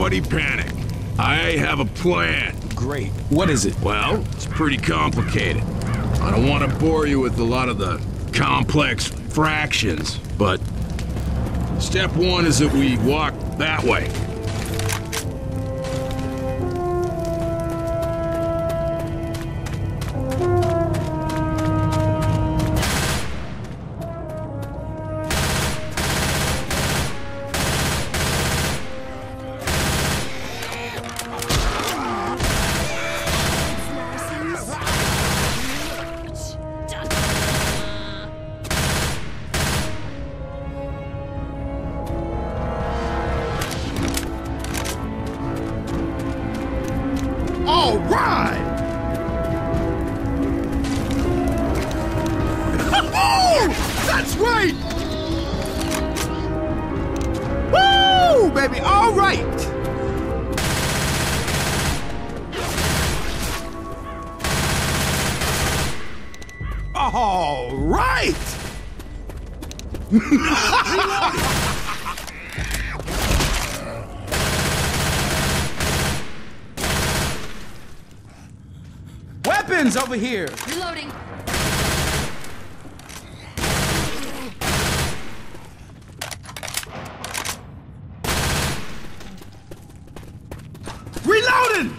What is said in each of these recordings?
Nobody panic. I have a plan. Great. What is it? Well, it's pretty complicated. I don't want to bore you with a lot of the complex fractions, but step one is that we walk that way. Oh, that's right! Woo, baby, all right! All right! Weapons over here! Reloading! Reloading!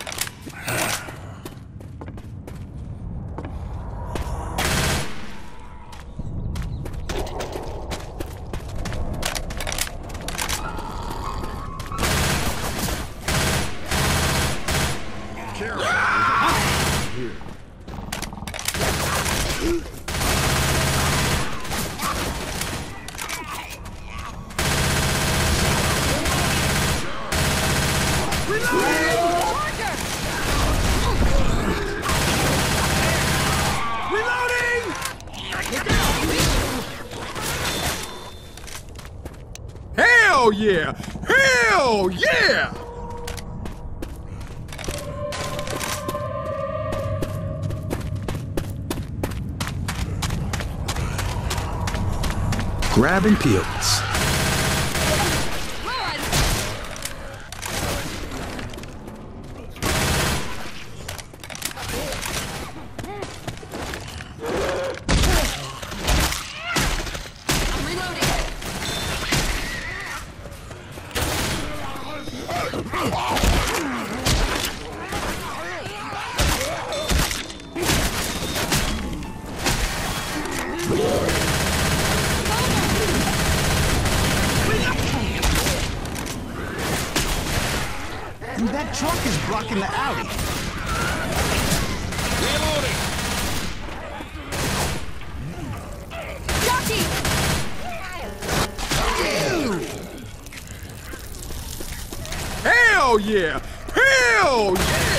Hell yeah! Hell yeah! Grabbing pills. Run! Blocking the alley. Jockey! Hell yeah! Hell yeah!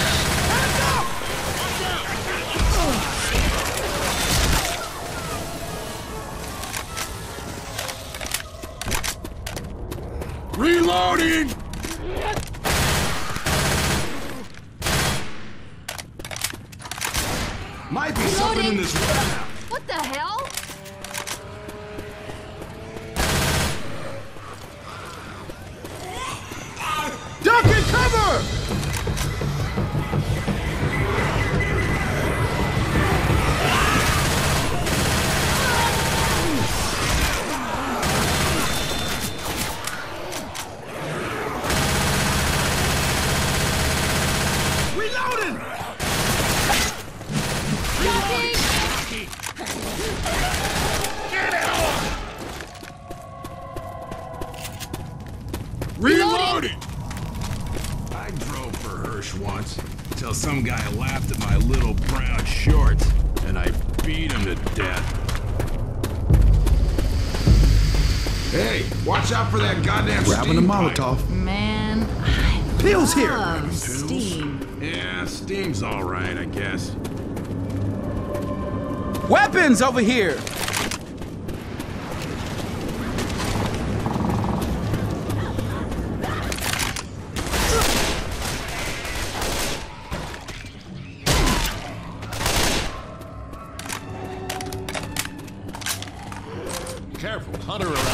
Reloading! Might be this warehouse. What the hell? Duck and cover! Reloading! Jockey! Some guy laughed at my little brown shorts, and I beat him to death. Hey, watch out for that goddamn Grabbing a steam pipe. Molotov. Man, Pills here! love steam. Yeah, steam's all right, I guess. Weapons over here!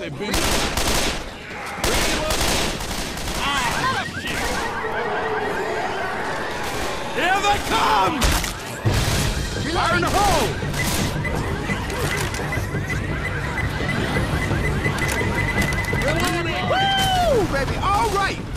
help they've been. Here they come! Fire in the hole! Woo, baby, all right!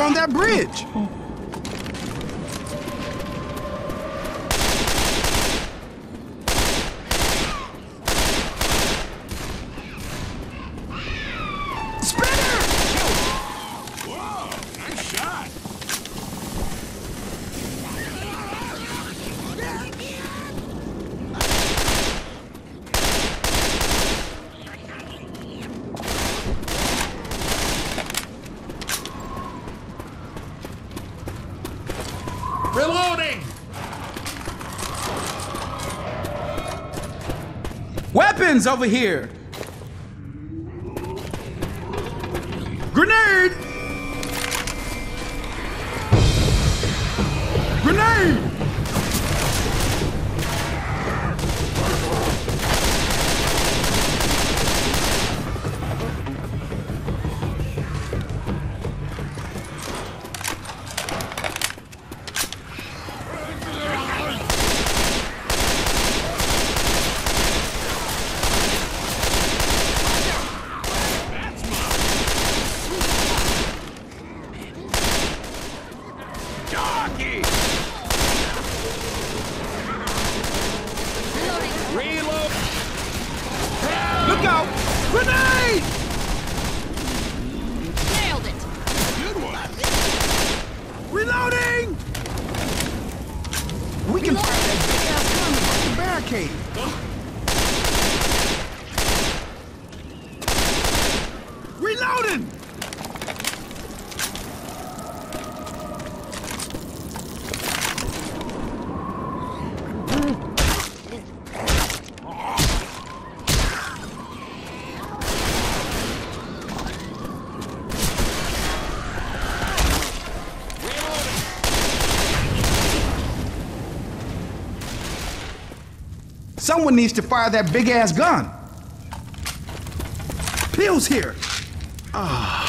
On that bridge! Reloading! Weapons over here! Grenade! Nailed it. Good one! Reloading! We can fire that big ass gun across the barricade. Reloading! Someone needs to fire that big ass gun. Pills here. Weapons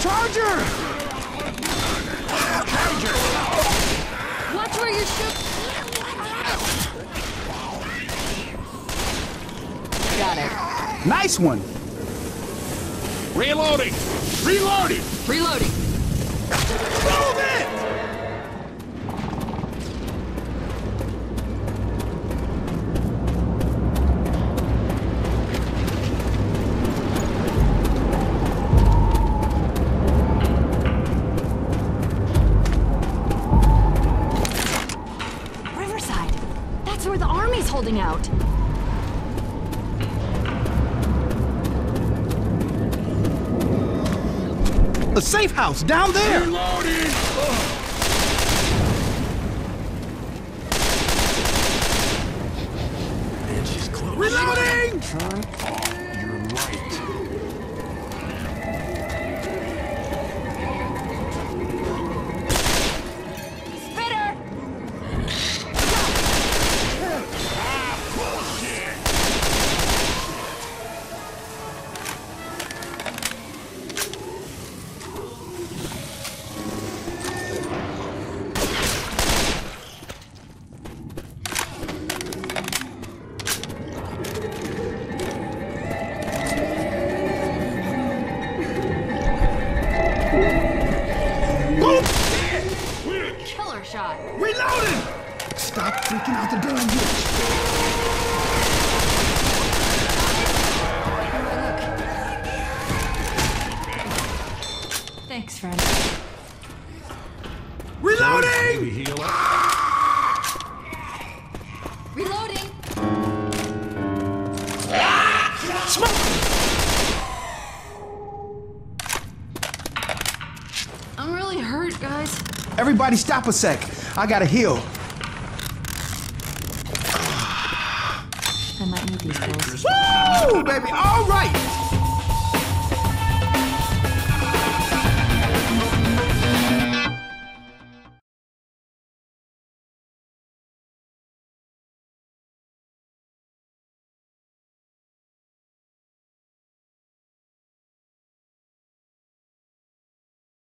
Charger! Charger! Watch where you shoot. Got it. Nice one! Reloading! Reloading! Reloading. Move it! Holding out. A safe house down there! Reloading! Reloading! Turn Thanks, friend. Reloading! Heal up. Reloading. Smoke! I'm really hurt, guys. Everybody stop a sec. I gotta heal. I might need these pills. Woo, baby! All right!